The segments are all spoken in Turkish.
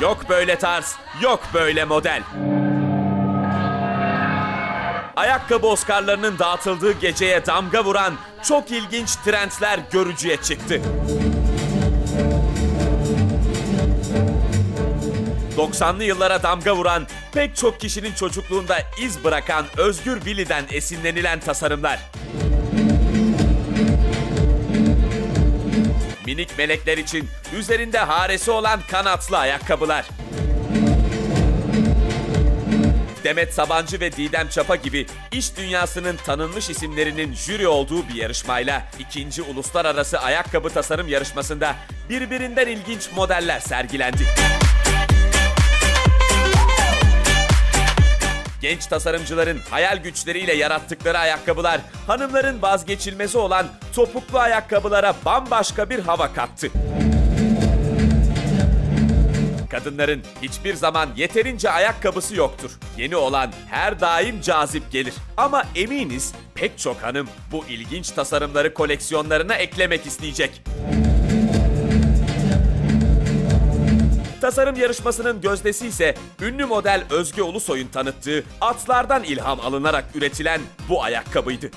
Yok böyle tarz, yok böyle model. Ayakkabı Oscar'larının dağıtıldığı geceye damga vuran çok ilginç trendler görücüye çıktı. 90'lı yıllara damga vuran, pek çok kişinin çocukluğunda iz bırakan Özgür Billy'den esinlenilen tasarımlar. Minik melekler için üzerinde haresi olan kanatlı ayakkabılar. Demet Sabancı ve Didem Çapa gibi iş dünyasının tanınmış isimlerinin jüri olduğu bir yarışmayla ikinci uluslararası ayakkabı tasarım yarışmasında birbirinden ilginç modeller sergilendi. Genç tasarımcıların hayal güçleriyle yarattıkları ayakkabılar hanımların vazgeçilmezi olan topuklu ayakkabılara bambaşka bir hava kattı. Kadınların hiçbir zaman yeterince ayakkabısı yoktur. Yeni olan her daim cazip gelir. Ama eminiz pek çok hanım bu ilginç tasarımları koleksiyonlarına eklemek isteyecek. Tasarım yarışmasının gözdesi ise ünlü model Özge Ulusoy'un tanıttığı atlardan ilham alınarak üretilen bu ayakkabıydı.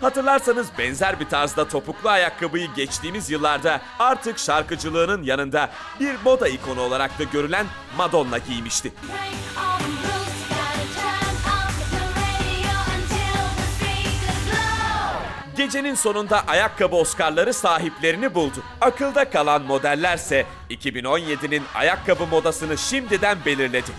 Hatırlarsanız benzer bir tarzda topuklu ayakkabıyı geçtiğimiz yıllarda artık şarkıcılığının yanında bir moda ikonu olarak da görülen Madonna giymişti. Break Gecenin sonunda ayakkabı Oscar'ları sahiplerini buldu. Akılda kalan modellerse 2017'nin ayakkabı modasını şimdiden belirledi.